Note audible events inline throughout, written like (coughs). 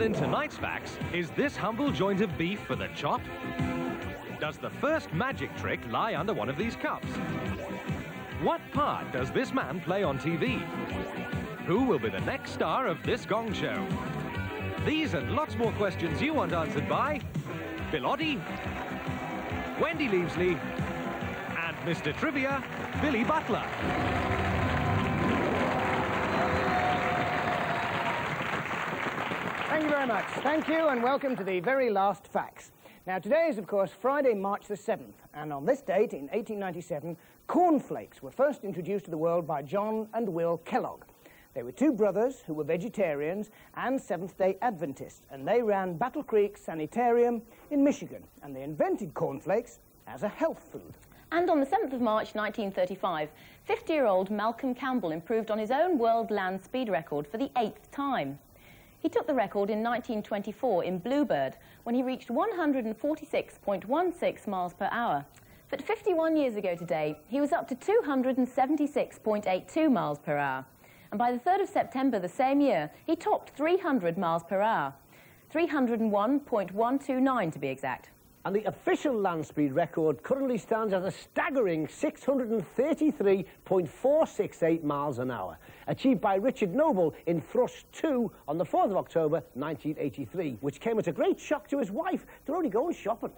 And in tonight's Fax, is this humble joint of beef for the chop? Does the first magic trick lie under one of these cups? What part does this man play on TV? Who will be the next star of this gong show? These and lots more questions you want answered by Bill Oddie, Wendy Leavesley, and Mr. Trivia, Billy Butler. Very much. Thank you, and welcome to the very last Fax. Now, today is, of course, Friday, March the 7th, and on this date, in 1897, cornflakes were first introduced to the world by John and Will Kellogg. They were two brothers who were vegetarians and Seventh-day Adventists, and they ran Battle Creek Sanitarium in Michigan, and they invented cornflakes as a health food. And on the 7th of March 1935, 50-year-old Malcolm Campbell improved on his own world land speed record for the eighth time. He took the record in 1924 in Bluebird when he reached 146.16 miles per hour. But 51 years ago today, he was up to 276.82 miles per hour. And by the 3rd of September the same year, he topped 300 miles per hour. 301.129 to be exact. And the official land speed record currently stands at a staggering 633.468 miles an hour, achieved by Richard Noble in Thrust 2 on the 4th of October 1983, which came as a great shock to his wife. They're only going shopping.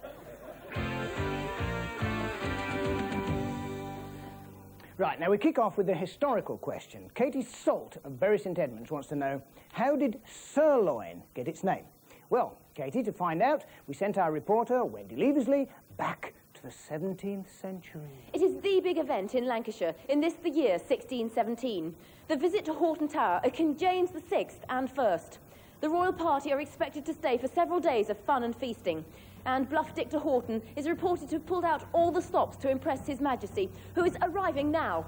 Right, now we kick off with the historical question. Katie Salt of Bury St Edmunds wants to know, how did sirloin get its name? Well, Katie, to find out, we sent our reporter, Wendy Leavesley, back to the 17th century. It is the big event in Lancashire in this the year 1617. The visit to Hoghton Tower of King James VI and First. The royal party are expected to stay for several days of fun and feasting. And Bluff Dick de Hoghton is reported to have pulled out all the stops to impress His Majesty, who is arriving now.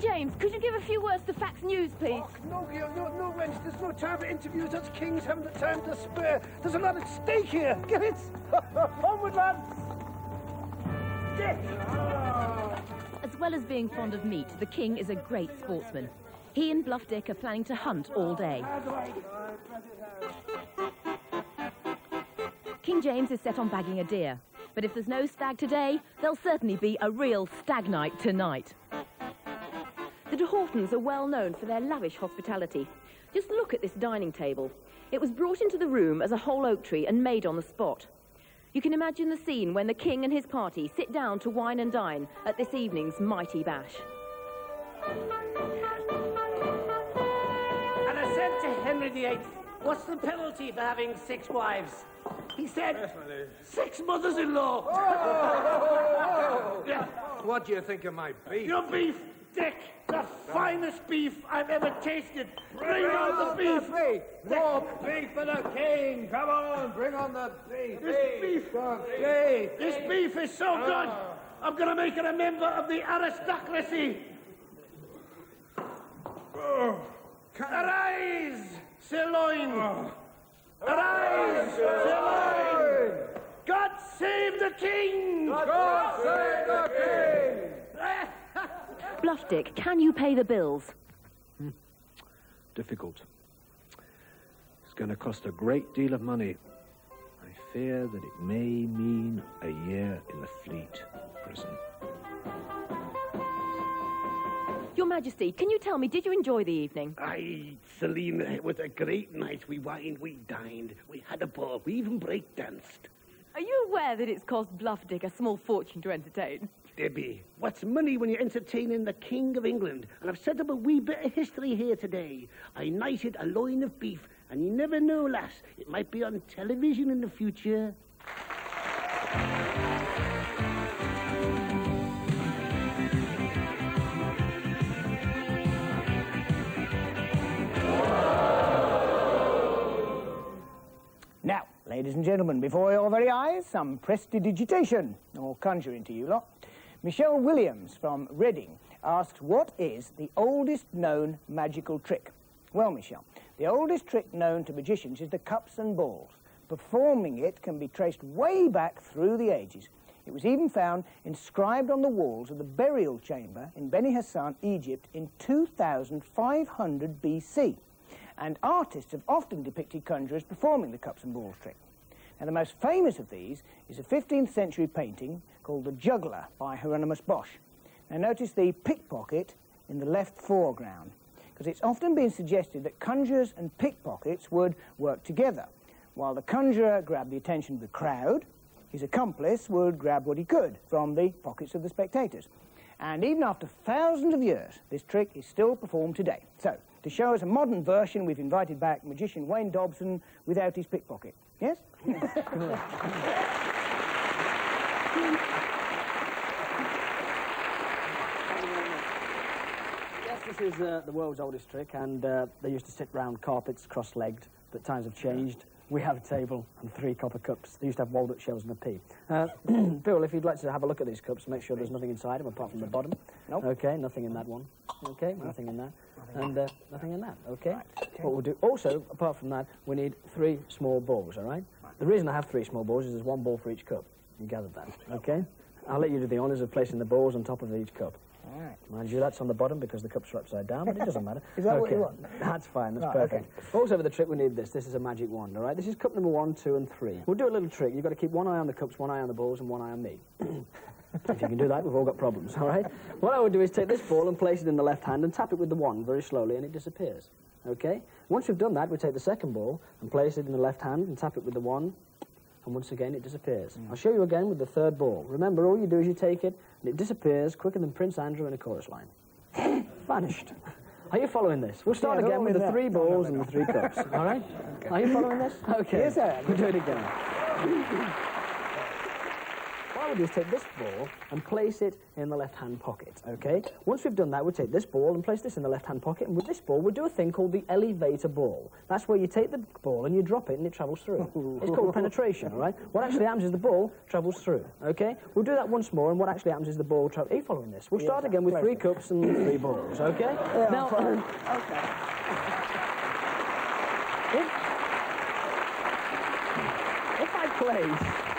James, could you give a few words to Fax News, please? Oh, no, no, no, Wench, there's no time for interviews. Us kings haven't the time to spare. There's a lot at stake here. Get it? (laughs) Onward, lads! Ah. As well as being fond of meat, the king is a great sportsman. He and Bluff Dick are planning to hunt all day. King James is set on bagging a deer. But if there's no stag today, there'll certainly be a real stag night tonight. The de Hoghtons are well known for their lavish hospitality. Just look at this dining table. It was brought into the room as a whole oak tree and made on the spot. You can imagine the scene when the king and his party sit down to wine and dine at this evening's mighty bash. And I said to Henry VIII, what's the penalty for having six wives? He said, six mothers-in-law. Oh! (laughs) Yeah. What do you think of my beef? Your beef, Dick, the finest beef I've ever tasted. Bring on the beef. More beef for the king! Come on, bring on the beef! This beef, Beef! this beef is so ah. good, I'm going to make it a member of the aristocracy. Oh. Arise, sirloin! Ah. Arise, sirloin! God save the king! God save the king! Bluff Dick, can you pay the bills? Hmm. difficult. It's going to cost a great deal of money. I fear that it may mean a year in the Fleet prison. Your Majesty, can you tell me, did you enjoy the evening? Aye, Celine, it was a great night. We wined, we dined, we had a ball, we even break danced. Are you aware that it's cost Bluff Dick a small fortune to entertain? Debbie, what's money when you're entertaining the King of England? And I've set up a wee bit of history here today. I knighted a loin of beef, and you never know, lass, it might be on television in the future. Now, ladies and gentlemen, before your very eyes, some prestidigitation, or conjuring to you lot. Michelle Williams from Reading asks, what is the oldest known magical trick? Well, Michelle, the oldest trick known to magicians is the cups and balls. Performing it can be traced way back through the ages. It was even found inscribed on the walls of the burial chamber in Beni Hassan, Egypt in 2500 BC. And artists have often depicted conjurers performing the cups and balls trick. Now, the most famous of these is a 15th century painting called The Juggler by Hieronymus Bosch. Now, notice the pickpocket in the left foreground, because it's often been suggested that conjurers and pickpockets would work together. While the conjurer grabbed the attention of the crowd, his accomplice would grab what he could from the pockets of the spectators. And even after thousands of years, this trick is still performed today. So, to show us a modern version, we've invited back magician Wayne Dobson without his pickpocket. Yes? Yes, this is uh, the world's oldest trick, and uh, they used to sit round carpets cross-legged, but times have changed. We have a table and three copper cups. They used to have walnut shells and a pea. Uh, (clears throat) Bill, if you'd like to have a look at these cups, make sure there's nothing inside them apart from the bottom. Nope. Okay, nothing in that one. Okay, nothing in that. And uh, nothing in that, okay? What we'll do, also, apart from that, we need three small balls, all right? The reason I have three small balls is there's one ball for each cup. You gathered that, okay? I'll let you do the honours of placing the balls on top of each cup. All right. Mind you, that's on the bottom because the cups are upside down, but it doesn't matter. (laughs) Is that what you want? That's fine, that's Right, perfect. Also for the trick, we need this. This is a magic wand, all right? This is cup number one, two, and three. We'll do a little trick. You've got to keep one eye on the cups, one eye on the balls, and one eye on me. (clears throat) if you can do that, we've all got problems, all right? What I would do is take this ball and place it in the left hand and tap it with the wand very slowly, and it disappears, okay? Once we've done that, we take the second ball and place it in the left hand and tap it with the wand, and once again it disappears. Mm. I'll show you again with the third ball. Remember, all you do is you take it, and it disappears quicker than Prince Andrew in a chorus line. (laughs) Vanished. Are you following this? We'll start Yeah, again oh, with in the there. three No, no, balls no, and the three cups. All right? (laughs) Are you following this? Okay. (laughs) Yes, am. We'll do it again. Do is take this ball and place it in the left-hand pocket, okay? Once we've done that, we'll take this ball and place this in the left-hand pocket, and with this ball, we'll do a thing called the elevator ball. That's where you take the ball and you drop it and it travels through. (laughs) it's called penetration, all right? What actually happens is the ball travels through, okay? We'll do that once more, and what actually happens is the ball travels... Are you following this? We'll start again with three cups and three balls, okay? now, if (laughs) I place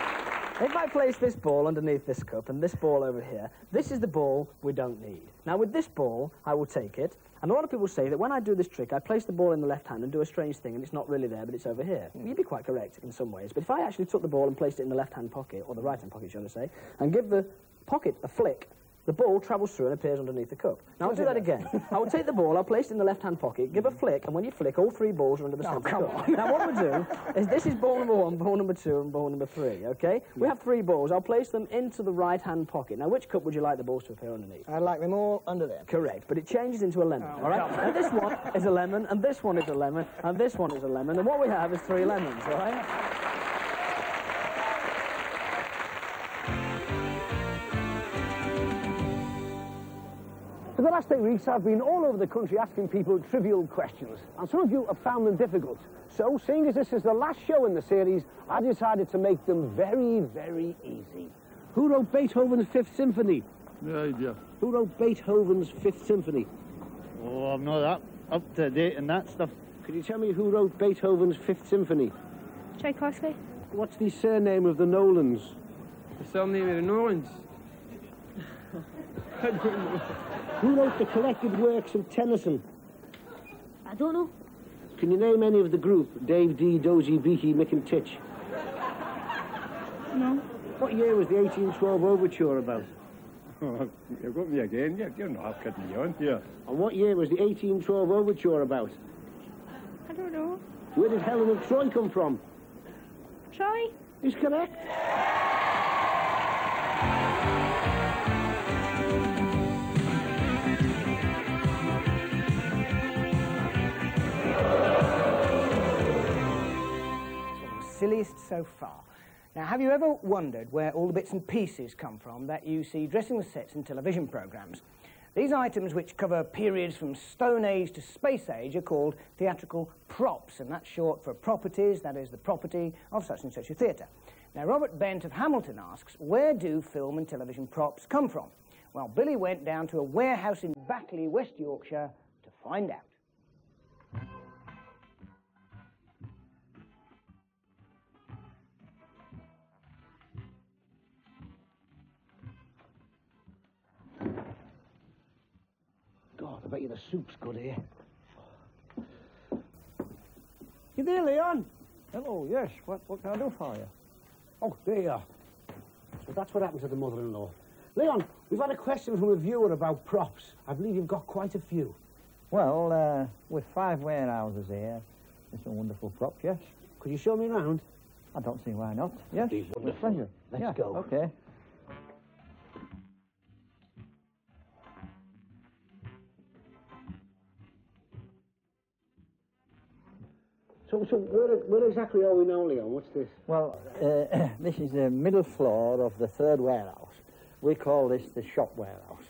if I place this ball underneath this cup and this ball over here, this is the ball we don't need. Now with this ball, I will take it, and a lot of people say that when I do this trick, I place the ball in the left hand and do a strange thing, and it's not really there, but it's over here. Hmm. You'd be quite correct in some ways, but if I actually took the ball and placed it in the left-hand pocket, or the right-hand pocket, shall I say, and give the pocket a flick, the ball travels through and appears underneath the cup. Now I'll do that again. (laughs) I will take the ball, I'll place it in the left-hand pocket, give a flick, and when you flick, all three balls are under the oh, centre cup. Now what we'll do is this is ball number one, ball number two, and ball number three, okay? We have three balls. I'll place them into the right-hand pocket. Now which cup would you like the balls to appear underneath? I'd like them all under there. Correct, but it changes into a lemon, Oh, all right? And this one is a lemon, and this one is a lemon, and this one is a lemon, and what we have is three lemons, all right? For the last eight weeks, I've been all over the country asking people trivial questions, and some of you have found them difficult. So, seeing as this is the last show in the series, I decided to make them very, very easy. Who wrote Beethoven's Fifth Symphony? No idea. Who wrote Beethoven's Fifth Symphony? Oh, I'm not that up to date in that stuff. Could you tell me who wrote Beethoven's Fifth Symphony? Tchaikovsky. What's the surname of the Nolans? The surname of the Nolans. I don't know. Who wrote the collected works of Tennyson? I don't know. Can you name any of the group? Dave Dee, Dozy, Beaky, Mick and Titch. No. What year was the 1812 Overture about? (laughs) Oh, You've got me again. You're, you're not kidding me on here. And what year was the 1812 Overture about? I don't know. Where did Helen of Troy come from? Troy? Is correct. Silliest so far. Now, have you ever wondered where all the bits and pieces come from that you see dressing the sets in television programs? These items, which cover periods from Stone Age to Space Age, are called theatrical props, and that's short for properties, that is, the property of such and such a theatre. Now, Robert Bent of Hamilton asks, where do film and television props come from? Well, Billy went down to a warehouse in Batley, West Yorkshire, to find out. Bet you the soup's good here. You there, Leon? Hello, yes. What, what can I do for you? Oh, there you are. So that's what happened to the mother-in-law. Leon, we've had a question from a viewer about props. I believe you've got quite a few. Well, uh, with five warehouses here, it's a wonderful prop, yes. Could you show me around? I don't see why not. Yes, with wonderful. pleasure. Let's yeah, go. Okay. So, where, where exactly are we now, Leon? What's this? Well, uh, (coughs) this is the middle floor of the third warehouse. We call this the shop warehouse.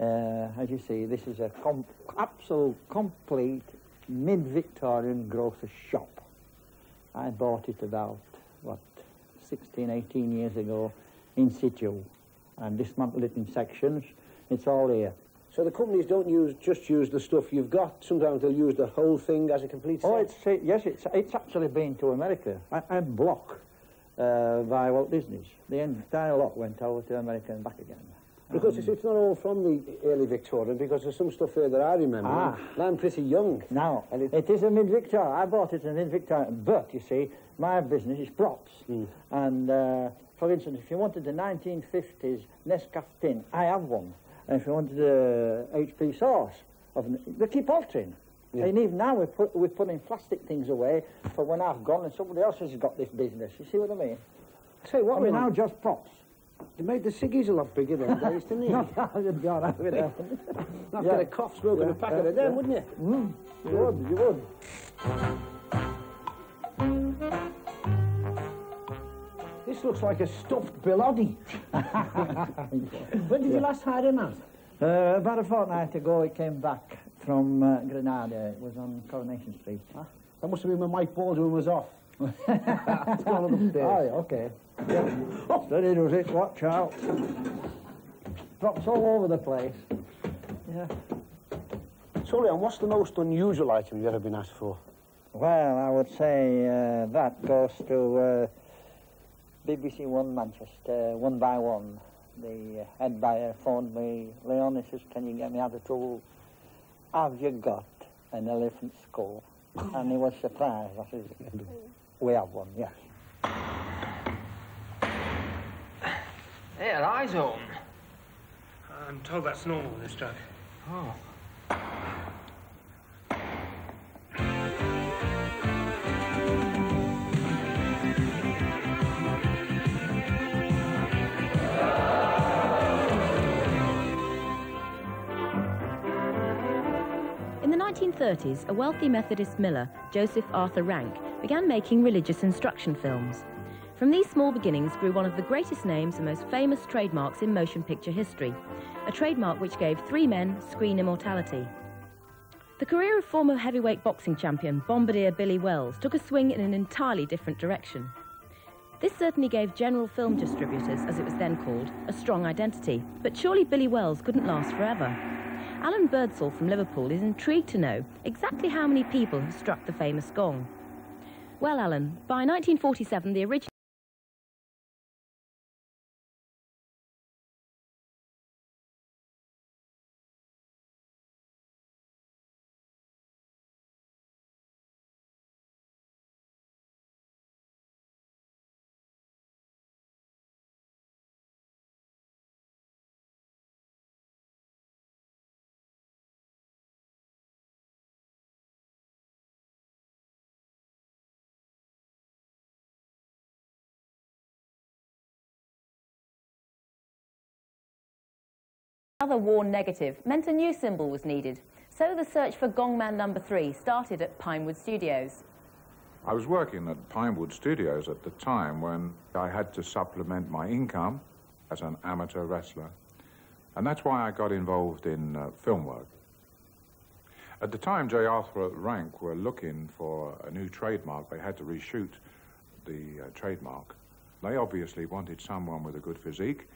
Uh, as you see, this is a com- absolute, complete mid-Victorian grocer's shop. I bought it about, what, 16, 18 years ago in situ and dismantled it in sections. It's all here. So the companies don't use just use the stuff you've got. Sometimes they'll use the whole thing as a complete set. Oh, it's, yes, it's, it's actually been to America and, and block uh, by Walt Disney's. The entire lot went over to America and back again. Because it's, it's not all from the early Victorian, because there's some stuff there that I remember. Ah. and I'm pretty young. Now, And it- it is a mid-Victorian. I bought it in mid-Victorian, but you see, my business is props. And uh, for instance, if you wanted the 1950s Nescafé tin, I have one. And if you wanted the HP sauce, of, they keep altering. And even now we're, put, we're putting plastic things away for when I've gone and somebody else has got this business. You see what I mean? Say what? I mean, now just props. They made the ciggies a lot bigger than days, didn't they? (laughs) Not that I've got out of it. (laughs) Not Yeah. get a cough smoking Yeah, a packet yeah, of them, yeah. wouldn't you? Mm, you would, you would. This looks like a stuffed Bill (laughs) when did you last hire him out? Uh, about a fortnight ago, he came back from uh, Granada. It was on Coronation Street. That must have been when Mike Baldwin was off. It's gone up the stairs. Oh, okay. Yeah. Oh, steady does it. Watch out. Drops all over the place. Yeah. So, Leon, what's the most unusual item you've ever been asked for? Well, I would say uh, that goes to uh, BBC One Manchester, one by one. The uh, head buyer phoned me, Leon, he says, can you get me out of trouble? Have you got an elephant skull? and he was surprised. I said, we have one, yes. There, eyes open. I'm told that's normal, this drug. Oh. 1930s, a wealthy Methodist miller, Joseph Arthur Rank, began making religious instruction films. From these small beginnings grew one of the greatest names and most famous trademarks in motion picture history, a trademark which gave three men screen immortality. The career of former heavyweight boxing champion Bombardier Billy Wells took a swing in an entirely different direction. This certainly gave General Film Distributors, as it was then called, a strong identity, but surely Billy Wells couldn't last forever. Alan Birdsall from Liverpool is intrigued to know exactly how many people have struck the famous gong. Well, Alan, by 1947, the original Another worn negative meant a new symbol was needed. So the search for Gongman number three started at Pinewood Studios. I was working at Pinewood Studios at the time when I had to supplement my income as an amateur wrestler. And that's why I got involved in uh, film work. At the time, J. Arthur Rank were looking for a new trademark. They had to reshoot the uh, trademark. They obviously wanted someone with a good physique,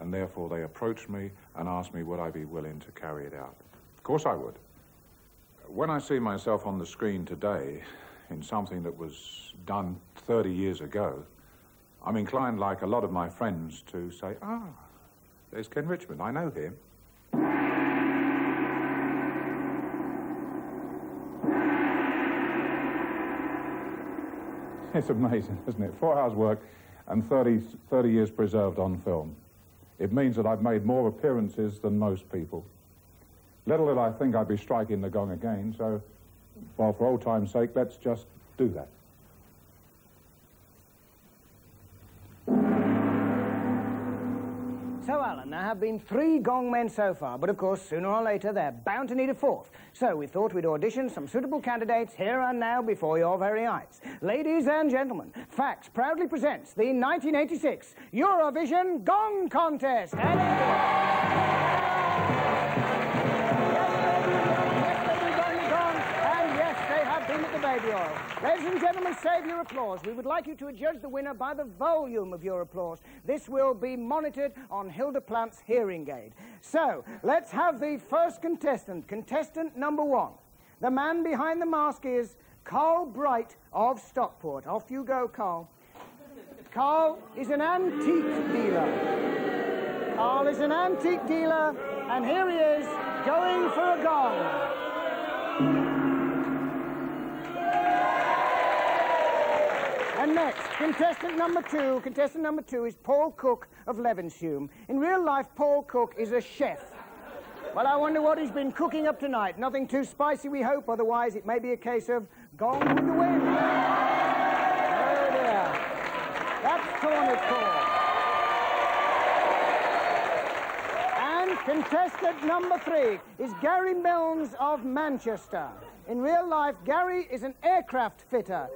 and therefore they approached me and asked me would I be willing to carry it out. Of course I would. When I see myself on the screen today in something that was done 30 years ago, I'm inclined, like a lot of my friends, to say, ah, there's Ken Richmond, I know him. It's amazing, isn't it? Four hours work and 30, 30 years preserved on film. It means that I've made more appearances than most people. Little did I think I'd be striking the gong again, so, well, for old time's sake, let's just do that. Alan, there have been three gong men so far, but of course, sooner or later, they're bound to need a fourth. So we thought we'd audition some suitable candidates here and now before your very eyes. Ladies and gentlemen, Fax proudly presents the 1986 Eurovision Gong Contest. Oil. Ladies and gentlemen, save your applause. We would like you to adjudge the winner by the volume of your applause. This will be monitored on Hilda Plant's hearing aid. So, let's have the first contestant, contestant number one. The man behind the mask is Carl Bright of Stockport. Off you go, Carl. Carl is an antique dealer. Carl is an antique dealer, and here he is, going for a gong. Next, contestant number two, contestant number two is Paul Cook of Levenshulme. In real life, Paul Cook is a chef. Well, I wonder what he's been cooking up tonight. Nothing too spicy, we hope, otherwise it may be a case of gong with the wind. Oh dear. That's corner call. And contestant number three is Gary Milnes of Manchester. In real life, Gary is an aircraft fitter.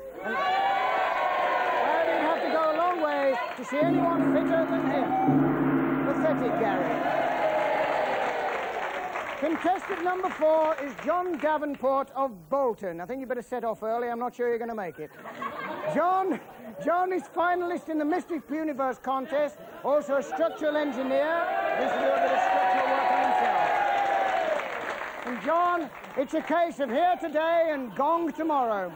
To go a long way to see anyone fitter than him. Pathetic Gary. Contestant number four is John Davenport of Bolton. I think you better set off early. I'm not sure you're going to make it. John, John is finalist in the Mystic Universe contest, also a structural engineer. This do a bit of structural work on himself. And John, it's a case of here today and gong tomorrow.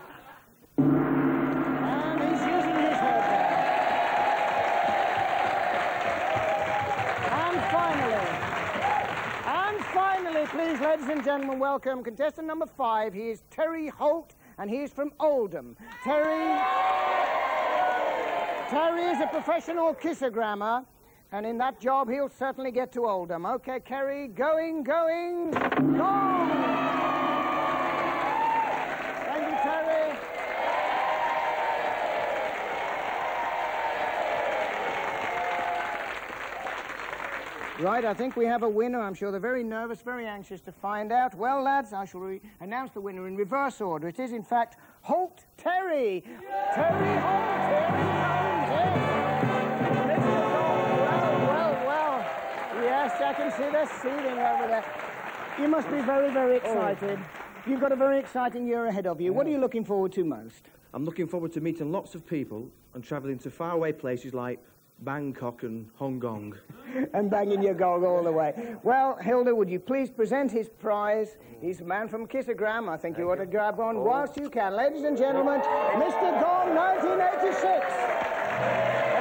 Please, ladies and gentlemen, welcome contestant number five. He is Terry Holt, and he's from Oldham. Terry. Terry is a professional kissogrammer, and in that job, he'll certainly get to Oldham. Okay, Kerry, going, going, gone! Right, I think we have a winner. I'm sure they're very nervous, very anxious to find out. Well, lads, I shall re- announce the winner in reverse order. It is, in fact, Holt Terry. Terry Holt. Terry. Holt, Well, well, well. Yes, I can see they're seething over there. You must be very, very oh. excited. You've got a very exciting year ahead of you. What are you looking forward to most? I'm looking forward to meeting lots of people and travelling to faraway places like Bangkok and Hong Kong. and banging your gong all the way. Well, Hilda, would you please present his prize? He's a man from Kissogram. I think you ought to grab on whilst you can. Ladies and gentlemen, Mr. Gong 1986.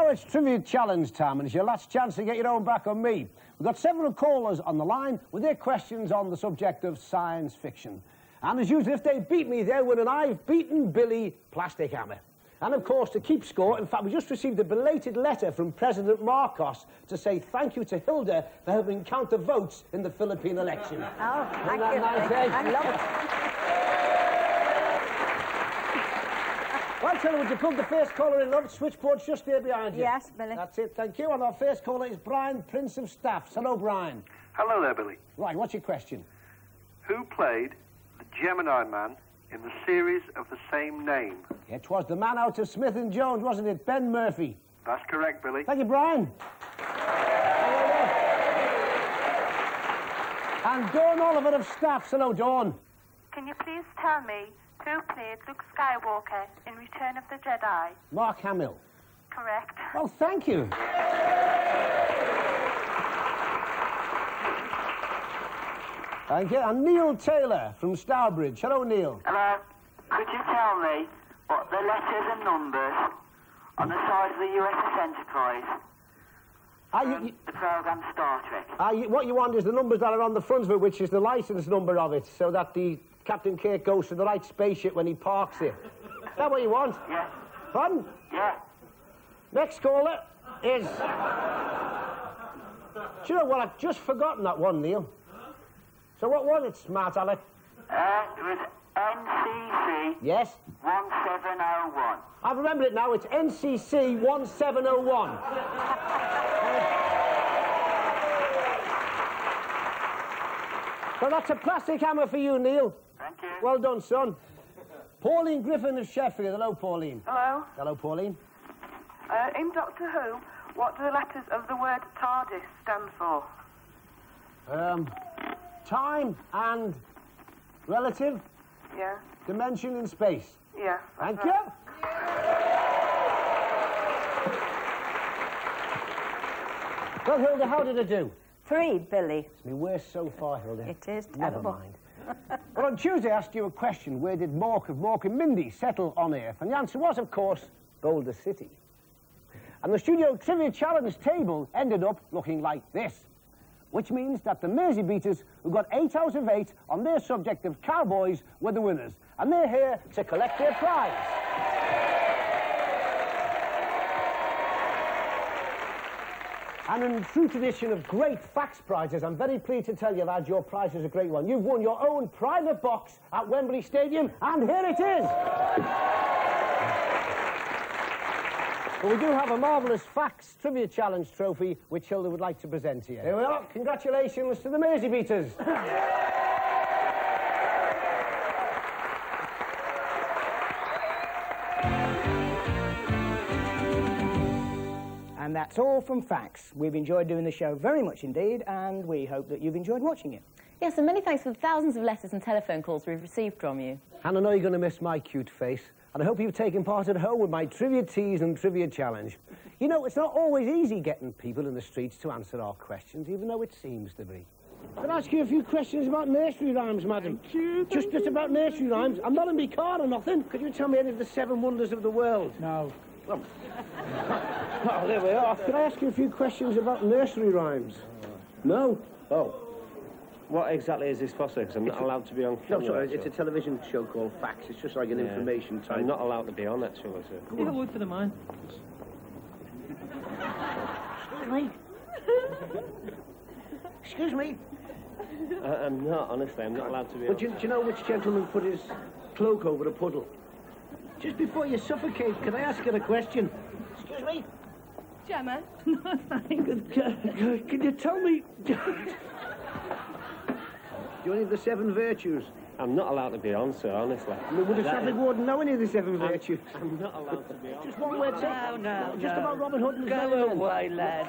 Now it's Trivia Challenge time, and it's your last chance to get your own back on me. We've got several callers on the line with their questions on the subject of science fiction. And as usual, if they beat me, they win, and I've beaten Billy Plastic Hammer. And of course, to keep score, in fact, we just received a belated letter from President Marcos to say thank you to Hilda for helping count the votes in the Philippine election. Oh, thank you. nice, eh? I love it. Well, Taylor, would you plug the first caller in, love? Switchboard's just there behind you. Yes, Billy. That's it, thank you. And our first caller is Brian, Prince of Staffs. Hello, Brian. Hello there, Billy. Right, what's your question? Who played the Gemini Man in the series of the same name? It was the man out of Smith and Jones, wasn't it? Ben Murphy. That's correct, Billy. Thank you, Brian. And Dawn Oliver of Staffs. Hello, Dawn. Can you please tell me who played Luke Skywalker in Return of the Jedi? Mark Hamill. Correct. Well, thank you. Thank you. And Neil Taylor from Stourbridge. Hello, Neil. Hello. Could you tell me what the letters and numbers on the side of the USS Enterprise Are you, the program Star Trek? are you, what you want is the numbers that are on the front of it, which is the license number of it, so that the Captain Kirk goes to the right spaceship when he parks it. Is that what you want? Yeah. Pardon? Yeah. Next caller is... Do you know what? I've just forgotten that one, Neil. So what was it, smart Alec? Uh, it was NCC Yes? 1701. I remember it now. It's NCC 1701. So that's a plastic hammer for you, Neil. Thank you. Well done, son. Pauline Griffin of Sheffield. Hello, Pauline. Hello. Hello, Pauline. Uh, in Doctor Who, what do the letters of the word TARDIS stand for? Um, time and relative Yeah. dimension in space. Yeah. Thank right. you. Well, Hilda, how did I do? Three, Billy. It's my worst so far, Hilda. It is Never mind. Well, on Tuesday, I asked you a question. Where did Mork of Mork and Mindy settle on Earth? And the answer was, of course, Boulder City. And the studio trivia challenge table ended up looking like this, which means that the Mersey Beaters, who got eight out of eight on their subject of cowboys, were the winners. And they're here to collect their prize. And in true tradition of great Fax prizes, I'm very pleased to tell you, lad, your prize is a great one. You've won your own private box at Wembley Stadium, and here it is. But we do have a marvellous Fax trivia challenge trophy, which Hilda would like to present to you. Here we are. Congratulations to the Mersey Beaters. (laughs) And that's all from Fax. We've enjoyed doing the show very much indeed, and we hope that you've enjoyed watching it. Yes, and many thanks for the thousands of letters and telephone calls we've received from you. And I know you're going to miss my cute face. And I hope you've taken part at home with my trivia tease and trivia challenge. You know, it's not always easy getting people in the streets to answer our questions, even though it seems to be. Can I ask you a few questions about nursery rhymes, madam? Just, just about nursery rhymes. I'm not in my car or nothing. Could you tell me any of the seven wonders of the world? No. Well, (laughs) oh, there we are. Can I ask you a few questions about nursery rhymes? Oh. No? Oh. What exactly is this for, sir? 'Cause I'm not It's allowed to be on No, camera. sorry, it's a all. television show called Fax. It's just like an Yeah. information type. I'm not allowed to be on, actually, sir. Go a wood for the mine. Excuse me. Excuse me. I, I'm not, honestly. I'm not allowed to be But on. do, you- do you know which gentleman put his cloak over a puddle? Just before you suffocate, can I ask you a question? Excuse me. Gemma. Can, can- can you tell me... Do you any of the seven virtues? I'm not allowed to be on, sir, honestly. Would the That traffic warden know any of the seven I'm- virtues? I'm not allowed to be on. Just one word, sir. No, no, Just no. about Robin Hood and his Go merry away, lad.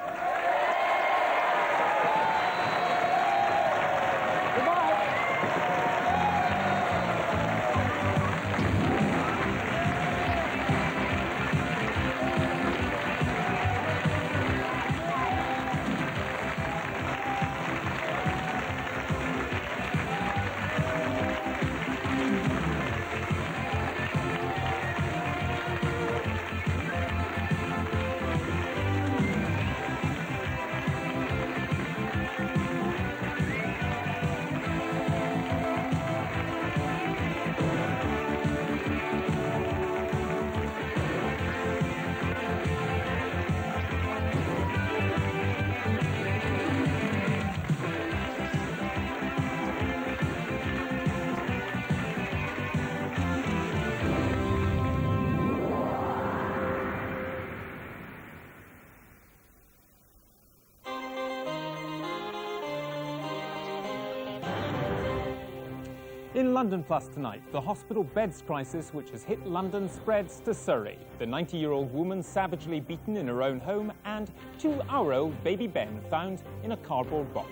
In London Plus tonight, the hospital beds crisis which has hit London spreads to Surrey. The 90 year old woman savagely beaten in her own home, and two hour old baby Ben found in a cardboard box.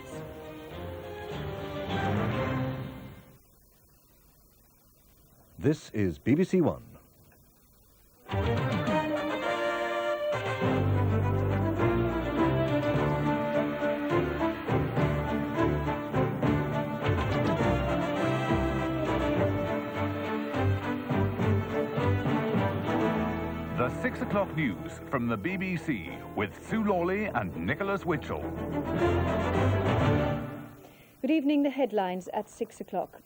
This is BBC One. O'clock news from the BBC with Sue Lawley and Nicholas Witchell. Good evening. The headlines at six o'clock.